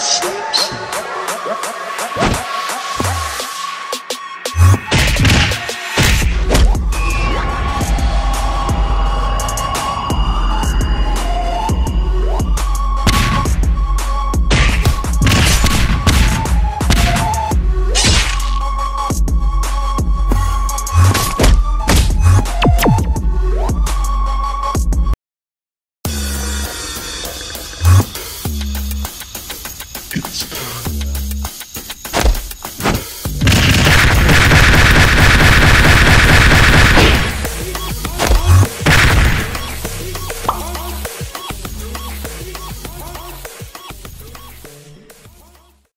Yes. Peace.